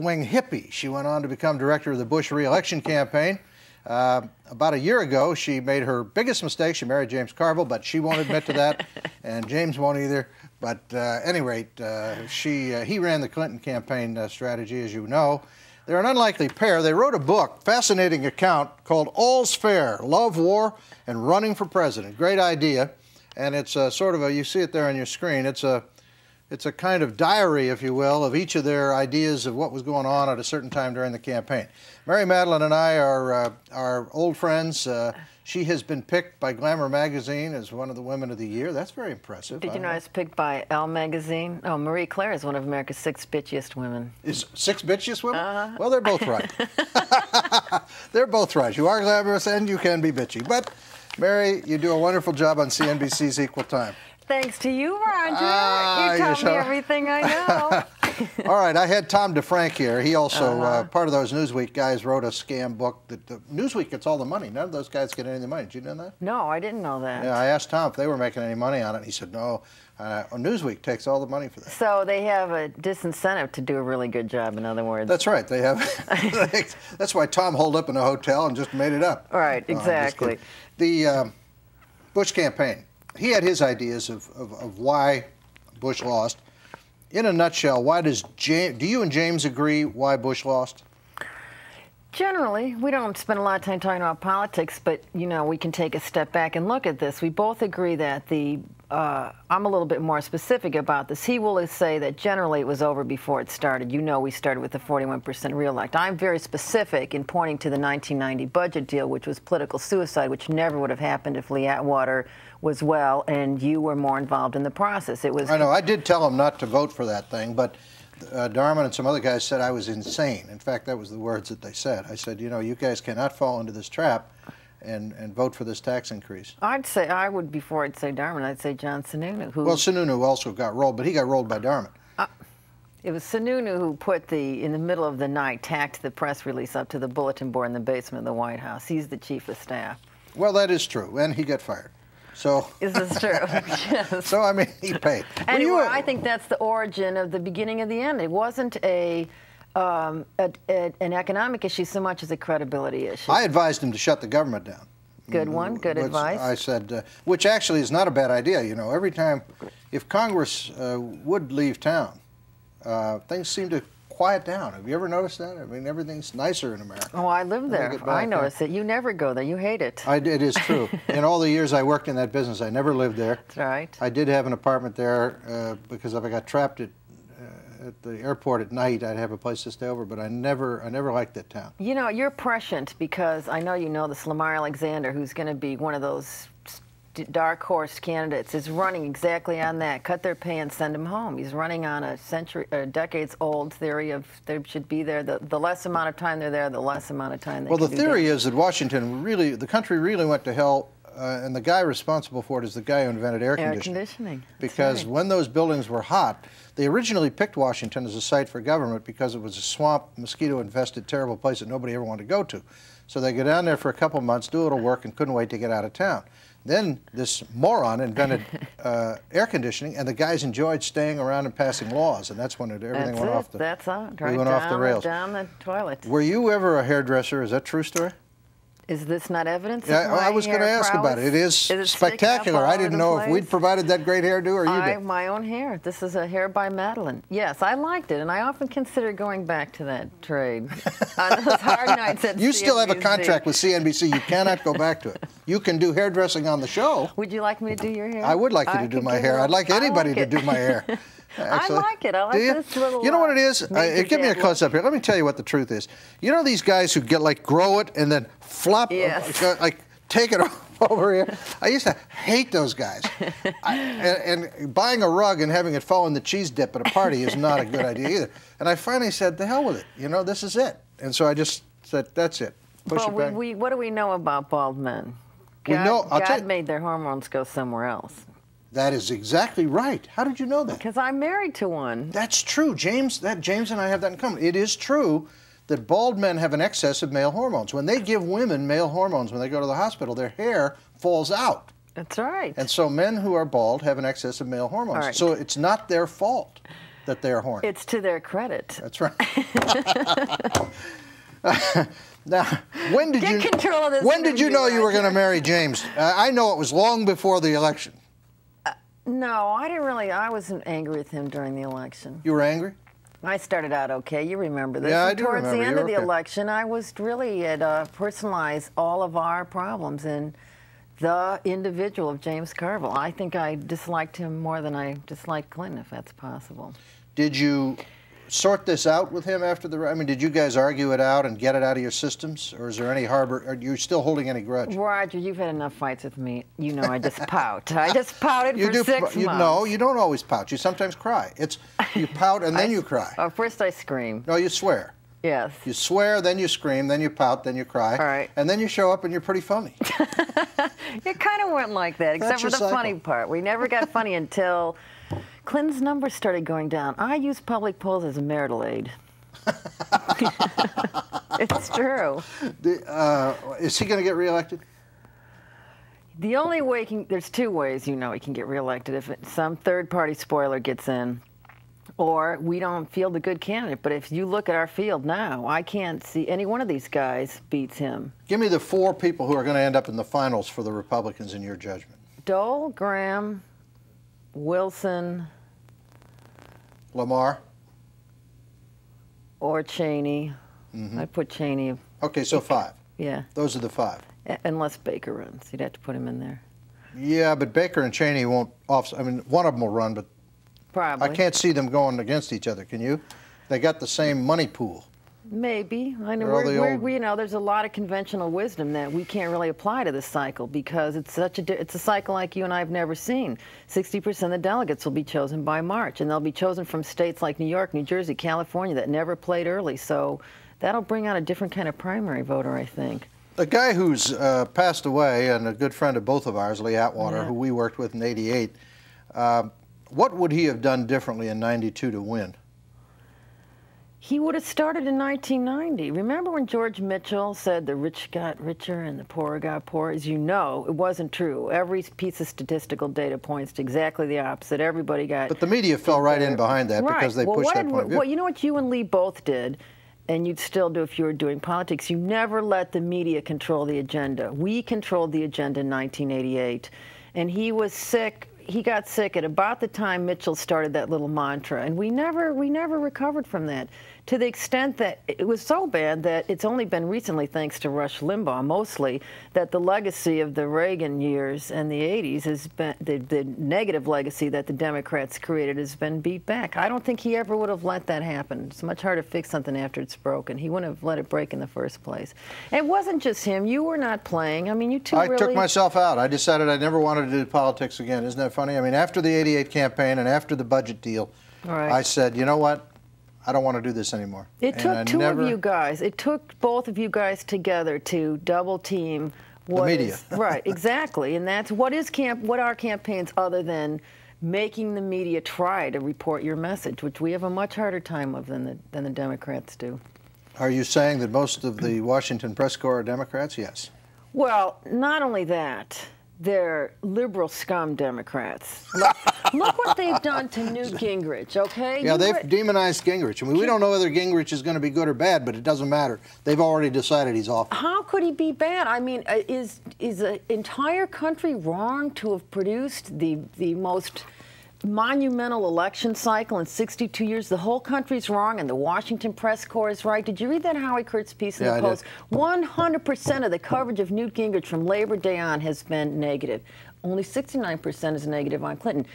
wing hippie. She went on to become director of the Bush reelection campaign. Uh, about a year ago, she made her biggest mistake. She married James Carville, but she won't admit to that, and James won't either. But uh, any rate, uh, she, uh, he ran the Clinton campaign uh, strategy, as you know. They're an unlikely pair. They wrote a book, fascinating account called All's Fair Love, War, and Running for President. Great idea. And it's a sort of a, you see it there on your screen, it's a, it's a kind of diary, if you will, of each of their ideas of what was going on at a certain time during the campaign. Mary Matalin and I are, uh, are old friends. Uh, she has been picked by Glamour magazine as one of the women of the year. That's very impressive. Did you know I was picked by Elle magazine? Oh, Marie Claire is one of America's six bitchiest women. Is six bitchiest women? Uh-huh. Well, they're both right. they're both right. You are glamorous and you can be bitchy. But Mary, you do a wonderful job on CNBC's Equal Time. Thanks to you, Roger. Ah, you taught me everything I know. All right, I had Tom DeFrank here. He also, uh Uh-huh. part of those Newsweek guys, wrote a scam book. That the Newsweek gets all the money. None of those guys get any of the money. Did you know that? no, I didn't know that. Yeah, I asked Tom if they were making any money on it. and He said no. Uh, Newsweek takes all the money for that. So they have a disincentive to do a really good job, in other words. That's right. They have. that's why Tom holed up in a hotel and just made it up. Right, I'm just exactly. the um, Bush campaign. He had his ideas of, of, of why Bush lost. In a nutshell, why does James? Do you and James agree why Bush lost? Generally, we don't spend a lot of time talking about politics, but you know, we can take a step back and look at this. We both agree that the uh, I'm a little bit more specific about this. He will say that generally it was over before it started. You know, we started with the 41% reelect. I'm very specific in pointing to the 1990 budget deal, which was political suicide, which never would have happened if Lee Atwater was well and you were more involved in the process. It was I know. I did tell him not to vote for that thing, but uh, Darman and some other guys said I was insane. In fact, that was the words that they said. I said, you know, you guys cannot fall into this trap and, and vote for this tax increase. I'd say I would before I'd say Darman. I'd say John Sununu, who Well, Sununu also got rolled, but he got rolled by Darman. It was Sununu who put the, in the middle of the night, tacked the press release up to the bulletin board in the basement of the White House. He's the chief of staff. Well, that is true, and he got fired. So, Is this true? yes. so I mean, he paid. Anyway, you a- I think that's the origin of the beginning of the end. It wasn't a, um, a, a- an economic issue so much as a credibility issue. I advised him to shut the government down. Good one. Good Which advice. I said, uh, which actually is not a bad idea. You know, every time, if Congress uh, would leave town, uh, things seem to quiet down. Have you ever noticed that? I mean, everything's nicer in America. oh, I live there. get I back, noticed it. You never go there. You hate it. I, it is true. in all the years I worked in that business, I never lived there. That's right. I did have an apartment there uh, because if I got trapped at, uh, at the airport at night, I'd have a place to stay over. But I never, I never liked that town. You know, you're prescient because I know you know this Lamar Alexander, who's going to be one of those dark horse candidates, is running exactly on that. Cut their pay and send them home. He's running on a century, a decades old theory of they should be there. The, the less amount of time they're there, the less amount of time they Well, the theory is that Washington really, the country really went to hell, uh, and the guy responsible for it is the guy who invented air, air conditioning. conditioning. Because right. when those buildings were hot, they originally picked Washington as a site for government because it was a swamp, mosquito-infested, terrible place that nobody ever wanted to go to. So they go down there for a couple months, do a little work, and couldn't wait to get out of town. Then this moron invented uh, air conditioning, and the guys enjoyed staying around and passing laws, and that's when it, everything That's went it. off the. That's we went down, off the rails. down the toilet. Were you ever a hairdresser? Is that a true story? Is this not evidence? of Yeah, I was going to ask about it. It is, is, up spectacular. I didn't know if we'd provided that great hairdo or you I, did. my own hair. This is a hair by Matalin. Yes, I liked it, and I often consider going back to that trade on those hard nights at You still have a contract with CNBC. You cannot go back to it. You can do hairdressing on the show. Would you like me to do your hair? I would like you to do my hair. I'd like I anybody to do my hair. Actually. I like it. I like Do you? this little. You know what uh, it is? Uh, give me a close up here. Let me tell you what the truth is. You know these guys who get like grow it and then flop, Yes. uh, like take it over here. I used to hate those guys. I, and, and buying a rug and having it fall in the cheese dip at a party is not a good idea either. And I finally said, "The hell with it. You know, this is it." And so I just said, "That's it. Push Well, it we, back." we, what do we know about bald men? We God, know- God you- made their hormones go somewhere else. That is exactly right. How did you know that? Because I'm married to one. That's true, James. That James and I have that in common. It is true that bald men have an excess of male hormones. When they give women male hormones when they go to the hospital, their hair falls out. That's right. And so men who are bald have an excess of male hormones. Right. So it's not their fault. that they're horny. It's to their credit. That's right. now, when did Get you control of this when did you know you were going to marry James? Uh, I know it was long before the election. No, I didn't really. I wasn't angry with him during the election. You were angry. I started out okay. You remember this. Yeah, I do Towards remember. the end You of the okay. election, I was really at uh, personalize all of our problems in the individual of James Carville. I think I disliked him more than I disliked Clinton, if that's possible. Did you sort this out with him after the? I mean, did you guys argue it out and get it out of your systems, or is there any harbor? Are you still holding any grudge? Roger, you've had enough fights with me. You know I just pout. I just pouted You for do. six you, months. no, you don't always pout. You sometimes cry. It's you pout and then you cry. Oh, first I scream. No, you swear. Yes. You swear, then you scream, then you pout, then you cry. All right. And then you show up and you're pretty funny. It kind of went like that, except for the cycle. funny part. We never got funny until Clinton's numbers started going down. I use public polls as a marital aid. it's true. The, uh, is he going to get reelected? The only way he can, there's two ways you know he can get reelected if it, some third party spoiler gets in or we don't field a good candidate. But if you look at our field now, I can't see any one of these guys beats him. Give me the four people who are going to end up in the finals for the Republicans in your judgment. Dole, Graham, Wilson, Lamar. or Cheney. Mm-hmm. I'd put Cheney, Okay, so five. yeah, Those are the five. u- unless Baker runs. You'd have to put him in there. Yeah, but Baker and Cheney won't off. I mean, one of them will run, but Probably. I can't see them going against each other. Can you? They got the same money pool. Maybe. I know we're, we're, you know there's a lot of conventional wisdom that we can't really apply to this cycle because it's such a it's a cycle like you and I have never seen. 60% of the delegates will be chosen by March, and they'll be chosen from states like New York, New Jersey, California that never played early. So that'll bring out a different kind of primary voter, I think. A guy who's uh, passed away and a good friend of both of ours, Lee Atwater, Yeah. who we worked with in '88. Um, what would he have done differently in '92 to win? He would have started in 1990. Remember when George Mitchell said the rich got richer and the poor got poorer? As you know, it wasn't true. Every piece of statistical data points to exactly the opposite. Everybody got. But the media fell right in behind that right. because they well, pushed what that did, point. Well, you know what you and Lee both did, and you'd still do if you were doing politics. You never let the media control the agenda. We controlled the agenda in 1988, and he was sick. He got sick at about the time Mitchell started that little mantra, and we never we never recovered from that. To the extent that it was so bad that it's only been recently, thanks to Rush Limbaugh mostly, that the legacy of the Reagan years and the 80s has been the, the negative legacy that the Democrats created has been beat back. I don't think he ever would have let that happen. It's much harder to fix something after it's broken. He wouldn't have let it break in the first place. It wasn't just him. You were not playing. I mean, you two I really. took myself out. I decided I never wanted to do politics again. Isn't that funny? I mean, after the '88 campaign and after the budget deal, right. I said, you know what? I don't want to do this anymore. It And took I two never- of you guys. It took both of you guys together to double team what media. is- right, exactly. And that's what is camp what are campaigns other than making the media try to report your message, which we have a much harder time of than the than the Democrats do. Are you saying that most of the Washington press corps are Democrats? Yes. Well, not only that, they're liberal scum Democrats. Look, look what they've done to Newt Gingrich, okay? Yeah, You they've re- demonized Gingrich. I mean, we don't know whether Gingrich is going to be good or bad, but it doesn't matter. They've already decided he's awful. How could he be bad? I mean, uh, is is the entire country wrong to have produced the the most monumental election cycle in 62 years? The whole country's wrong, and the Washington press corps is right. Did you read that Howie Kurtz piece in Yeah, the. Post? 100% of the coverage of Newt Gingrich from Labor Day on has been negative. Only 69% is negative on Clinton.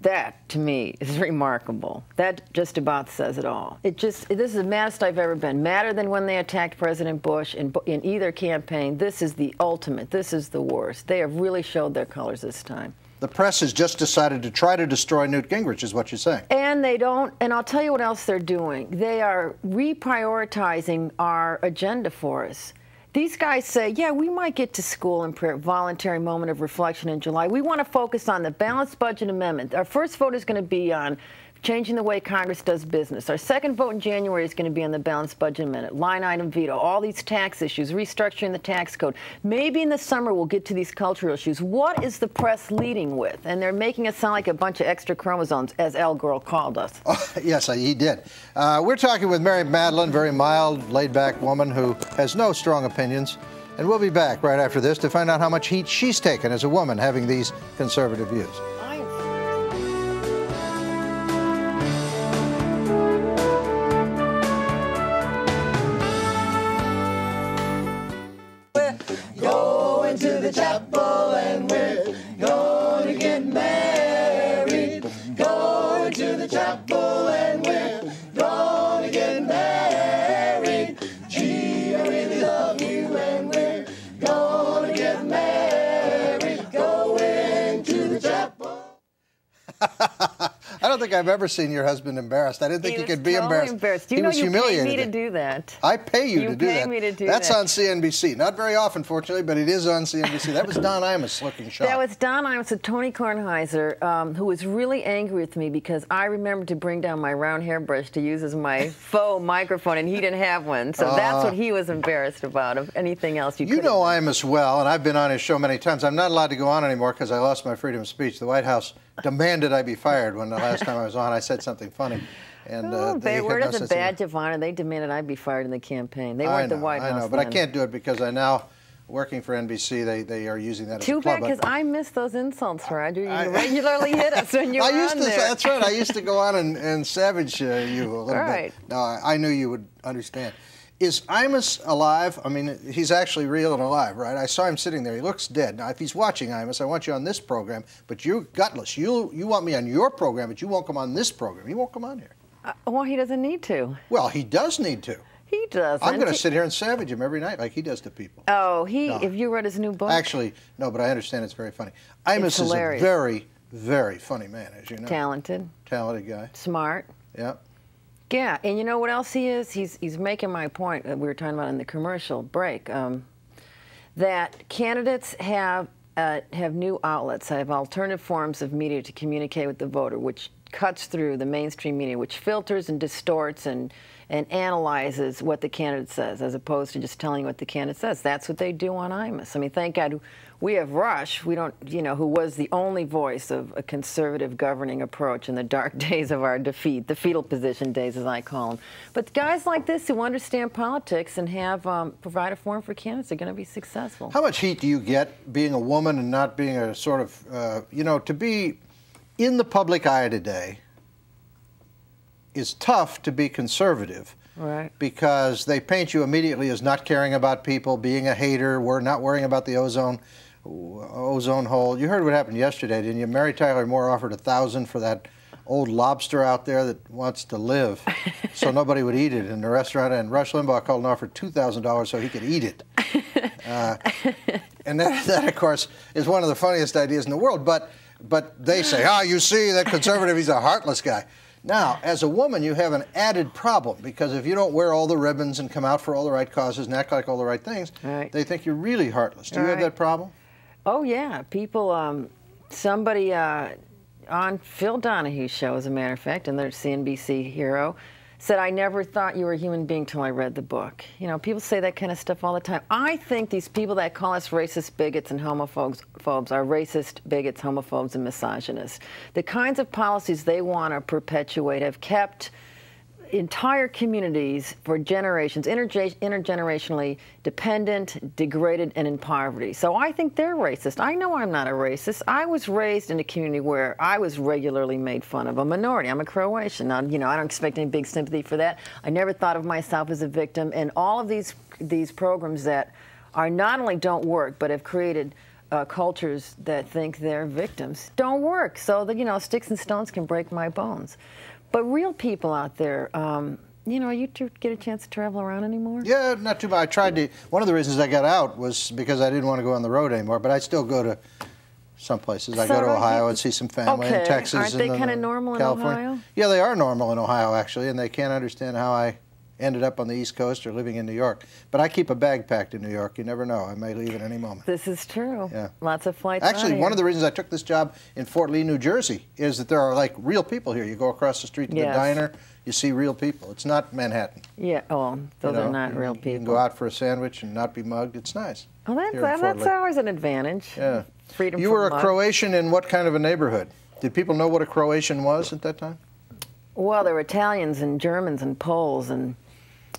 That to me is remarkable. That just about says it all. It just this is the maddest I've ever been. Madder than when they attacked President Bush in in either campaign. This is the ultimate. This is the worst. They have really showed their colors this time. The press has just decided to try to destroy Newt Gingrich, is what you're saying. And they don't, and I'll tell you what else they're doing. They are reprioritizing our agenda for us. These guys say, yeah, we might get to school and prayer, voluntary moment of reflection in July. We want to focus on the balanced budget amendment. Our first vote is going to be on changing the way Congress does business. Our second vote in January is going to be on the balanced budget minute, line item veto, all these tax issues, restructuring the tax code. Maybe in the summer we'll get to these cultural issues. What is the press leading with? And they're making us sound like a bunch of extra chromosomes, as Al Gore called us. Oh, yes, he did. Uh, we're talking with Mary Matalin, very mild, laid-back woman who has no strong opinions. And we'll be back right after this to find out how much heat she's taken as a woman having these conservative views. I've ever seen your husband embarrassed. I didn't think he, he could totally be embarrassed. embarrassed. You he know was you humiliated. pay me to do that. I pay you, You to do pay that. me to do That's that. on CNBC. Not very often, fortunately, but it is on CNBC. That was Don Imus looking sharp. That was Don Imus with Tony Kornheiser, um, who was really angry with me because I remembered to bring down my round hairbrush to use as my faux microphone, and he didn't have one. So that's what he was embarrassed about. Of anything else you, You know Imus well, and I've been on his show many times. I'm not allowed to go on anymore because I lost my freedom of speech. The White House demanded I be fired when the last time I was on I said something funny. And Oh, uh, they, they had no does a badge of honor? They demanded I be fired in the campaign. They weren't know, the White I House. know, but I can't do it because I now working for NBC. They they are using that as Too a club. bad, because I miss those insults, Roger. You I- regularly hit us when you were I used on to. there. That's right. I used to go on and, and savage uh, you a little Right. bit. No, I, I knew you would understand. Is Imus alive? I mean, he's actually real and alive, right? I saw him sitting there. He looks dead. Now, if he's watching Imus, I want you on this program, but you're gutless. You you want me on your program, but you won't come on this program. He won't come on here. Uh, well, he doesn't need to. Well, he does need to. He does. I'm going to sit here and savage him every night like he does to people. Oh, he. No. If you read his new book. Actually, no, but I understand it's very funny. Imus is a very, very funny man, as you know. talented, Talented guy. smart. Yeah. Yeah, and you know what else he is? He's he's making my point that we were talking about in the commercial break. Um, that candidates have uh, have new outlets, have alternative forms of media to communicate with the voter, which cuts through the mainstream media, which filters and distorts and and analyzes what the candidate says, as opposed to just telling you what the candidate says. That's what they do on IMUS. I mean, thank God we have Rush. We don't, you know, who was the only voice of a conservative governing approach in the dark days of our defeat, the fetal position days, as I call them. But guys like this who understand politics and have um, provide a forum for candidates are going to be successful. How much heat do you get being a woman and not being a sort of, uh, you know, to be in the public eye today is tough to be conservative. Right. Because they paint you immediately as not caring about people, being a hater, we're not worrying about the ozone ozone hole. You heard what happened yesterday, didn't you? Mary Tyler Moore offered a thousand for that old lobster out there that wants to live, so nobody would eat it in the restaurant. And Rush Limbaugh called and offered two thousand dollars so he could eat it. Uh, and that, that, of course, is one of the funniest ideas in the world. But but they say, ah, you see, that conservative, he's a heartless guy. Now, as a woman, you have an added problem because if you don't wear all the ribbons and come out for all the right causes and act like all the right things, Right. they think you're really heartless. Do you have that problem? Oh yeah, people. Um, somebody uh, on Phil Donahue's show, as a matter of fact, and their CNBC hero, said, "I never thought you were a human being till I read the book." You know, people say that kind of stuff all the time. I think these people that call us racist bigots and homophobes phobes are racist bigots, homophobes, and misogynists. The kinds of policies they want to perpetuate have kept entire communities for generations, interge- intergenerationally dependent, degraded, and in poverty. So I think they're racist. I know I'm not a racist. I was raised in a community where I was regularly made fun of. A minority. I'm a Croatian. Now, you know, I don't expect any big sympathy for that. I never thought of myself as a victim. And all of these these programs that are not only don't work, but have created uh, cultures that think they're victims don't work. So that you know, sticks and stones can break my bones. But real people out there, um, you know, you get a chance to travel around anymore? Yeah, not too much. I tried to. One of the reasons I got out was because I didn't want to go on the road anymore. But I still go to some places. I So go to Ohio and see some family in Okay. Texas. Aren't they and, uh, kinda normal in California. Ohio? Yeah, they are normal in Ohio actually, and they can't understand how I ended up on the East Coast or living in New York. But I keep a bag packed in New York. You never know. I may leave at any moment. This is true. Yeah. Lots of flights. Actually, one of the reasons I took this job in Fort Lee, New Jersey, is that there are like real people here. You go across the street to Yes. the diner, you see real people. It's not Manhattan. Yeah. Oh, those you know? are not real You can go out for a sandwich and not be mugged. It's nice. Well, that's, here in Fort that's always an advantage. Yeah. Freedom You were a. Croatian in what kind of a neighborhood? Did people know what a Croatian was at that time? Well, there were Italians and Germans and Poles and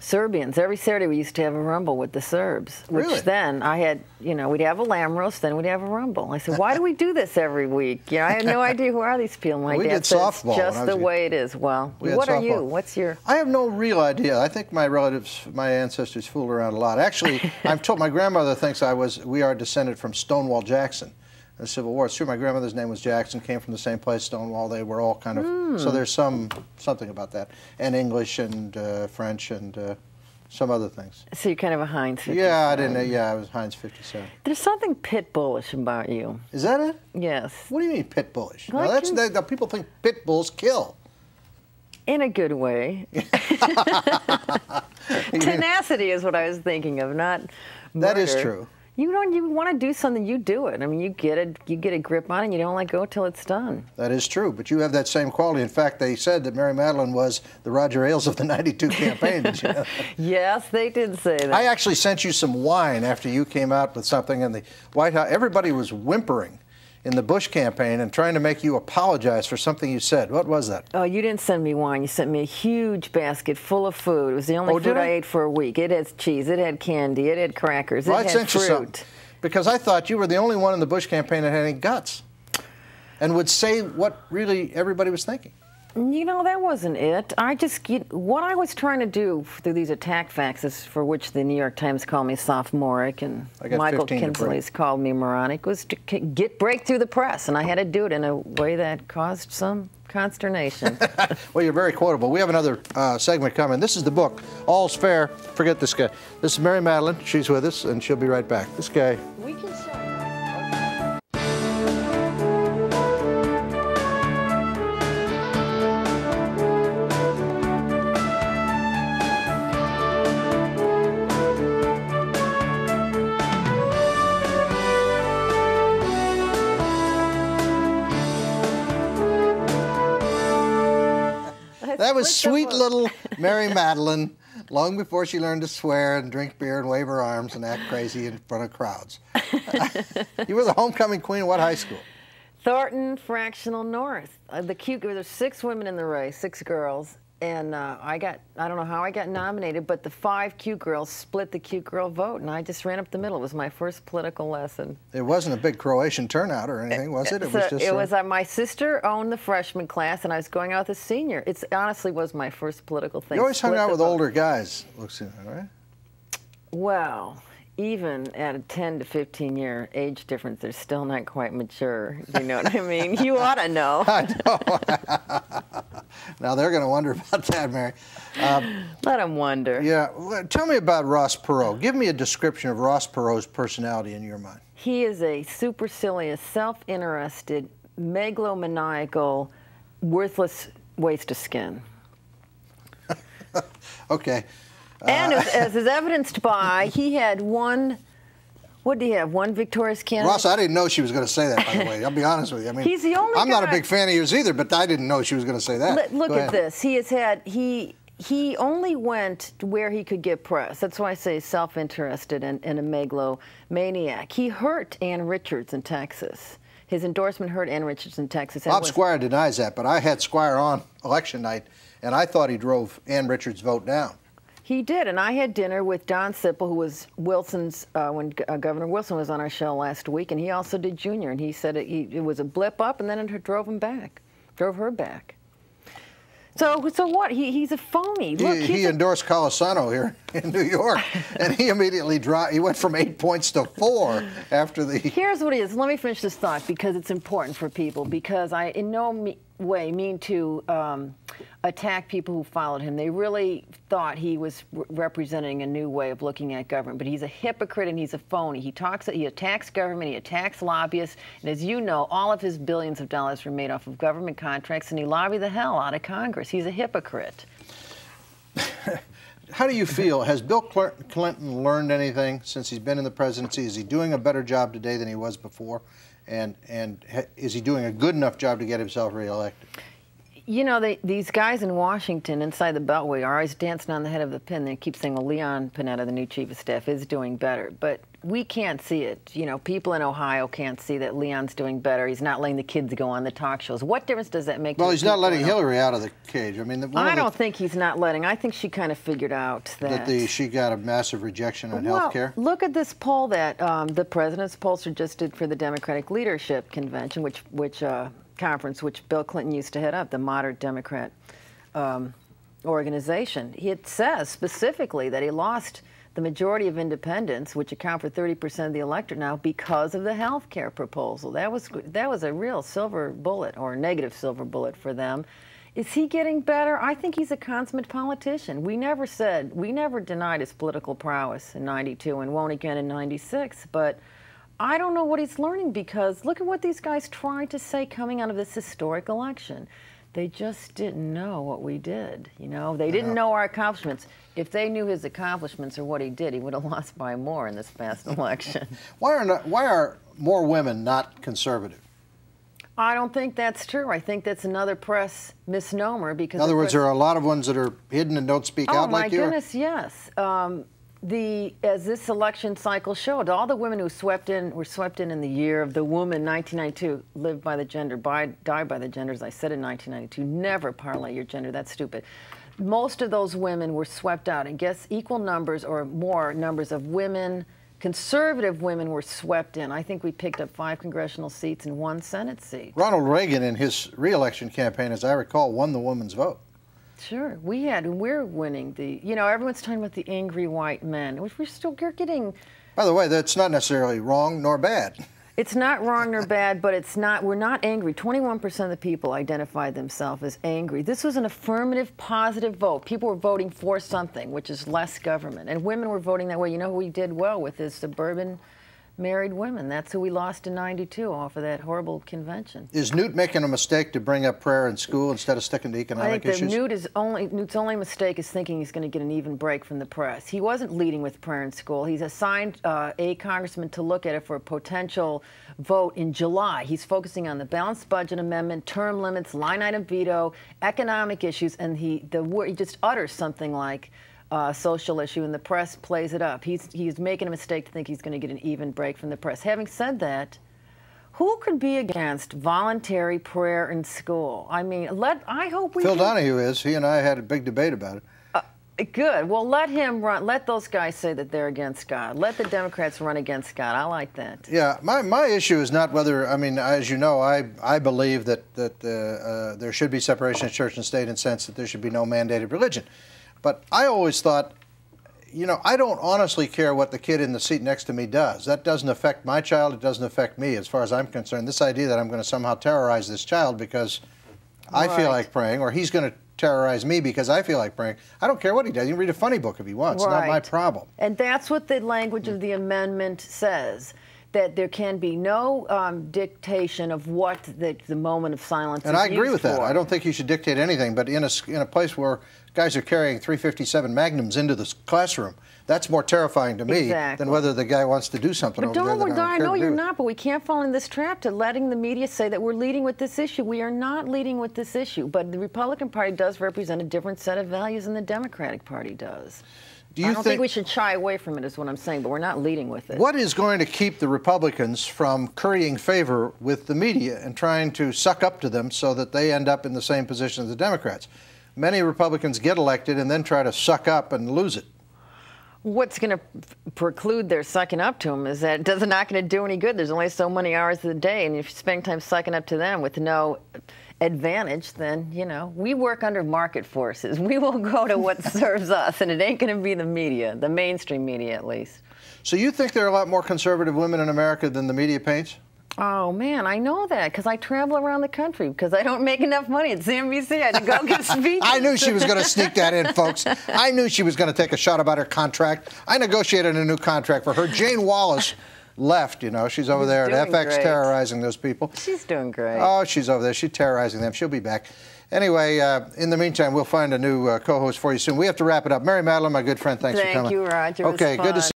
Serbians. Every Saturday we used to have a rumble with the Serbs. Which Really? then I had, you know, we'd have a lamb roast, then we'd have a rumble. I said, why do we do this every week? You know, I had no idea who are these people. My We dad did said, softball it's just the way it is. Well, We what are you? What's your? I have no real idea. I think my relatives, my ancestors, fooled around a lot. Actually, I'm told my grandmother thinks I was. We are descended from Stonewall Jackson, the Civil War. It's true. My grandmother's name was Jackson. Came from the same place, Stonewall. They were all kind of. Hmm. So there's some something about that, and English and uh, French and uh, some other things. So you're kind of a Heinz. 57. Yeah, I didn't. Yeah, I was Heinz 57. There's something pit bullish about you. Is that it? Yes, What do you mean pit bullish? Like that's you- that, that people think pit bulls kill. in a good way. Tenacity is what I was thinking of, not. That is true. You don't. You want to do something, you do it. I mean, you get it. You get a grip on it. and You don't let go till it's done. That is true, but you have that same quality. In fact, they said that Mary Matalin was the Roger Ailes of the 92 campaign. Did you know? Yes, they did say that. I actually sent you some wine after you came out with something in the White House. Everybody was whimpering in the Bush campaign and trying to make you apologize for something you said. What was that? oh, you didn't send me wine. You sent me a huge basket full of food. It was the only Oh, food I? I? ate for a week. It had cheese. It had candy. It had crackers. Well, it I had fruit. because I thought you were the only one in the Bush campaign that had any guts and would say what really everybody was thinking. You know, that wasn't it. I just you, what I was trying to do through these attack faxes, for which the New York Times called me sophomoric and Michael 15 to break. Kinsley's called me moronic, was to get break through the press, and I had to do it in a way that caused some consternation. Well, you're very quotable. We have another uh, segment coming. This is the book, All's Fair. Forget this guy. This is Mary Matalin. She's with us, and she'll be right back. This guy. we can show. That was sweet little Mary Matalin, long before she learned to swear and drink beer and wave her arms and act crazy in front of crowds. you were the homecoming queen of what high school? Thornton Fractional North. Uh, the cute. There were six women in the race, six girls, and uh, I got. I don't know how I got nominated, but the five cute girls split the cute girl vote, and I just ran up the middle. It was my first political lesson. It wasn't a big Croatian turnout or anything, was it? It So was just. it uh, was uh, my sister owned the freshman class, and I was going out with a senior. It honestly was my first political thing. you always hung out with vote. older guys, looks like, right? Well, even at a 10 to 15 year age difference, they're still not quite mature. You know what I mean? You ought to know. I know. now they're going to wonder about that, Mary. Uh, Let them wonder. Yeah. Tell me about Ross Perot. Give me a description of Ross Perot's personality in your mind. He is a supercilious, self-interested, megalomaniacal, worthless waste of skin. Okay. And uh, as, as is evidenced by, he had one. What do you have? One victorious candidate. Ross, I didn't know she was going to say that, by the way. I'll be honest with you. I mean, He's the only I'm not a big fan of yours either, but I didn't know she was going to say that. Look, look Go at ahead. this. He has had he he only went where he could get press. That's why I say self-interested and, and a megalomaniac. He hurt Ann Richards in Texas. His endorsement hurt Ann Richards in Texas. Bob Squier denies that, but I had Squier on election night, and I thought he drove Ann Richards' vote down. He did, and I had dinner with Don Sipple, who was Wilson's uh, when uh, Governor Wilson was on our show last week, and he also did Junior, and he said it, he, it was a blip up, and then it drove him back, drove her back. So, so what? He, he's a phony. Look, he, he endorsed Golisano here in New York, and he immediately dropped. He went from eight points to four after the. Here's what it is. Let me finish this thought because it's important for people. Because I, in no me- way, mean to um, attack people who followed him. They really thought he was re- representing a new way of looking at government. But he's a hypocrite and he's a phony. He talks. He attacks government. He attacks lobbyists. And as you know, all of his billions of dollars were made off of government contracts, and he lobbied the hell out of Congress. He's a hypocrite. how do you feel? Has Bill Clinton learned anything since he's been in the presidency? Is he doing a better job today than he was before? And and is he doing a good enough job to get himself reelected? You know, they, these guys in Washington inside the Beltway are always dancing on the head of the pin. They keep saying, well, Leon Panetta, the new chief of staff, is doing better. But we can't see it. You know, people in Ohio can't see that Leon's doing better. He's not letting the kids go on the talk shows. What difference does that make? Well, he's not letting Hillary out of the cage. I mean, I don't think he's not letting. I think she kind of figured out that, that the, she got a massive rejection on well, health care. Look at this poll that um, the president's pollster just did for the Democratic Leadership Convention, which which uh, conference, which Bill Clinton used to head up, the moderate Democrat um, organization. It says specifically that he lost the majority of independents, which account for 30% of the electorate now, because of the health care proposal. That was that was a real silver bullet or negative silver bullet for them. Is he getting better? I think he's a consummate politician. We never said, we never denied his political prowess in 92 and won't again in 96, but I don't know what he's learning because look at what these guys tried to say coming out of this historic election. They just didn't know what we did. You know, they didn't know our accomplishments. If they knew his accomplishments or what he did, he would have lost by more in this past election. why are not, why are more women not conservative? I don't think that's true. I think that's another press misnomer because. In other words, there are a lot of ones that are hidden and don't speak oh, out like you. Oh my goodness, yes. Um, the as this election cycle showed, all the women who swept in were swept in in the year of the woman 1992 lived by the gender, by, died by the gender, as I said in 1992. Never parlay your gender. That's stupid. Most of those women were swept out, and guess equal numbers or more numbers of women, conservative women, were swept in. I think we picked up five congressional seats and one Senate seat. Ronald Reagan, in his reelection campaign, as I recall, won the woman's vote. Sure, we had, and we're winning the. You know, everyone's talking about the angry white men, which we're still we're getting. By the way, that's not necessarily wrong nor bad. It's not wrong nor bad, but it's not. We're not angry. Twenty-one percent of the people identified themselves as angry. This was an affirmative, positive vote. People were voting for something, which is less government, and women were voting that way. You know who we did well with is suburban married women. That's who we lost in 92 off of that horrible convention. Is Newt making a mistake to bring up prayer in school instead of sticking to economic I think issues? Newt is only, Newt's only mistake is thinking he's going to get an even break from the press. He wasn't leading with prayer in school. He's assigned uh, a congressman to look at it for a potential vote in July. He's focusing on the balanced budget amendment, term limits, line item veto, economic issues, and he, the, he just utters something like, uh, social issue, and the press plays it up. He's, he's making a mistake to think he's going to get an even break from the press. Having said that, who could be against voluntary prayer in school? I mean, let I hope we. Phil can, Donahue is. He and I had a big debate about it. Uh, good. Well, let him run. Let those guys say that they're against God. Let the Democrats run against God. I like that. Yeah, my, my issue is not whether. I mean, as you know, I I believe that that uh, uh, there should be separation of church and state in the sense that there should be no mandated religion. But I always thought, you know, I don't honestly care what the kid in the seat next to me does. That doesn't affect my child. It doesn't affect me as far as I'm concerned. This idea that I'm going to somehow terrorize this child because right. I feel like praying or he's going to terrorize me because I feel like praying. I don't care what he does. He can read a funny book if he wants. Right. Not my problem. And that's what the language of the amendment says that there can be no um, dictation of what the, the, moment of silence is. and I agree with for. that. I don't think you should dictate anything, but in a, in a place where guys are carrying 357 Magnums into the classroom, that's more terrifying to me exactly. than whether the guy wants to do something but don't, there. I know you're not, but we can't fall in this trap to letting the media say that we're leading with this issue. We are not leading with this issue, but the Republican Party does represent a different set of values than the Democratic Party does. Do you I don't think, think, we should shy away from it, is what I'm saying, but we're not leading with it. What is going to keep the Republicans from currying favor with the media and trying to suck up to them so that they end up in the same position as the Democrats? Many Republicans get elected and then try to suck up and lose it. What's going to preclude their sucking up to them is that it's not going to do any good. There's only so many hours of the day, and if you spend time sucking up to them with no advantage, then, you know, we work under market forces. We will go to what serves us, and it ain't going to be the media, the mainstream media at least. So you think there are a lot more conservative women in America than the media paints? Oh man, I know that because I travel around the country because I don't make enough money at CNBC. I had to go give speeches. I knew she was going to sneak that in, folks. I knew she was going to take a shot about her contract. I negotiated a new contract for her. Jane Wallace left. You know, she's over She's there at FX great. terrorizing those people. She's doing great. Oh, she's over there. She's terrorizing them. She'll be back. Anyway, uh, in the meantime, we'll find a new uh, co-host for you soon. We have to wrap it up. Mary Matalin, my good friend, thanks Thank for coming. Thank you, Roger. Okay, good to see